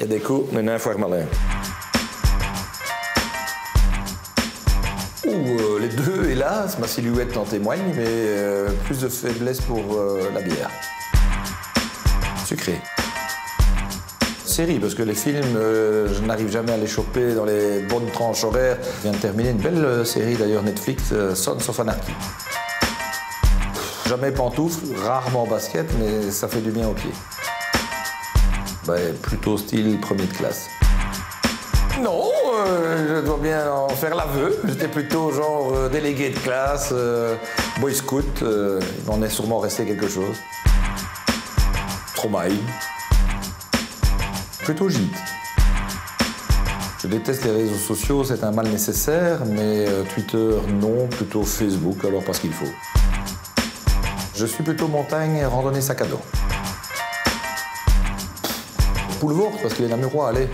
Et des coups, mais un foire malin. Ou euh, les deux, hélas, ma silhouette en témoigne, mais euh, plus de faiblesse pour euh, la bière. Sucré. Série, parce que les films, je n'arrive jamais à les choper dans les bonnes tranches horaires. Je viens de terminer une belle série d'ailleurs Netflix, Sons of Anarchy. Jamais pantoufles, rarement basket, mais ça fait du bien aux pieds. Ben, plutôt style premier de classe. Non, euh, je dois bien en faire l'aveu. J'étais plutôt genre euh, délégué de classe, euh, boy scout. il m'en est sûrement resté quelque chose. Traumaï. Plutôt gîte. Je déteste les réseaux sociaux, c'est un mal nécessaire, mais Twitter non, plutôt Facebook, alors parce qu'il faut. Je suis plutôt montagne et randonnée sac à dos. Boulevard, parce qu'il y a la miroir, allez.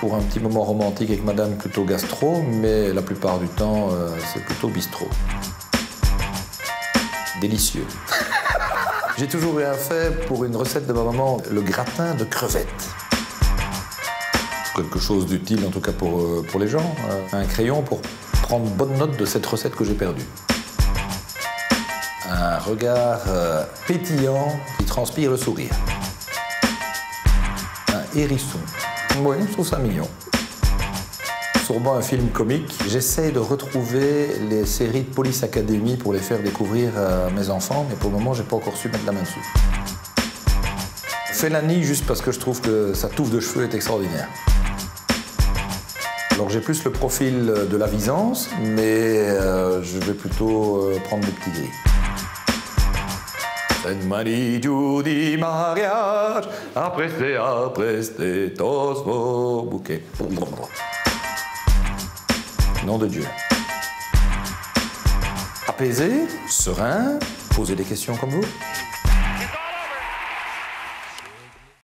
Pour un petit moment romantique avec madame, plutôt gastro, mais la plupart du temps, euh, c'est plutôt bistrot. Délicieux. J'ai toujours eu un fait pour une recette de ma maman, le gratin de crevettes. Quelque chose d'utile en tout cas pour, euh, les gens. Euh, un crayon pour prendre bonne note de cette recette que j'ai perdue. Un regard pétillant qui transpire le sourire. Oui, je trouve ça mignon. Sûrement un film comique. J'essaye de retrouver les séries de Police Academy pour les faire découvrir à mes enfants, mais pour le moment, j'ai pas encore su mettre la main dessus. Fellani, juste parce que je trouve que sa touffe de cheveux est extraordinaire. Alors j'ai plus le profil de la visance, mais euh, je vais plutôt euh, prendre des petits gris. Sainte Marie du mariage, après c'est tous vos bouquets. Nom de Dieu. Apaisé, serein, poser des questions comme vous.